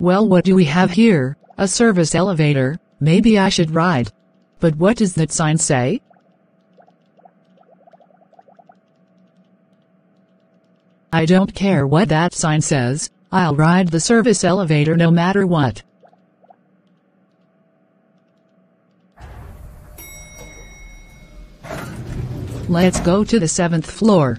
Well, what do we have here? A service elevator. Maybe I should ride. But what does that sign say? I don't care what that sign says, I'll ride the service elevator no matter what. Let's go to the seventh floor.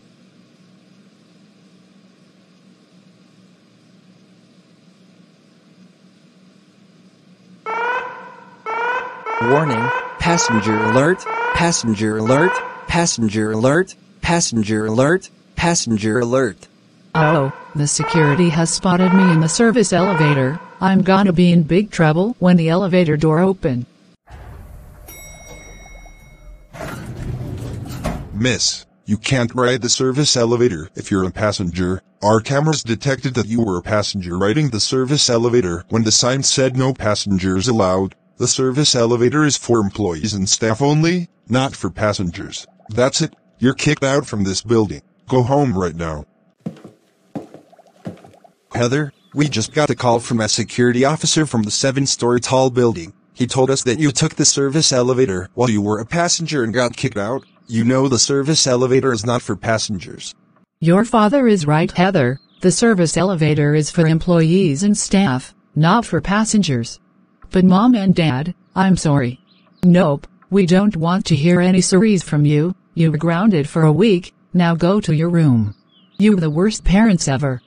Warning, passenger alert, passenger alert, passenger alert, passenger alert, passenger alert. Oh, the security has spotted me in the service elevator. I'm gonna be in big trouble when the elevator door open. Miss, you can't ride the service elevator if you're a passenger. Our cameras detected that you were a passenger riding the service elevator when the sign said no passengers allowed. The service elevator is for employees and staff only, not for passengers. That's it. You're kicked out from this building. Go home right now. Heather, we just got a call from a security officer from the seven-story tall building. He told us that you took the service elevator while you were a passenger and got kicked out. You know the service elevator is not for passengers. Your father is right, Heather. The service elevator is for employees and staff, not for passengers. But mom and dad, I'm sorry. Nope, we don't want to hear any sorries from you. You were grounded for a week, now go to your room. You're the worst parents ever.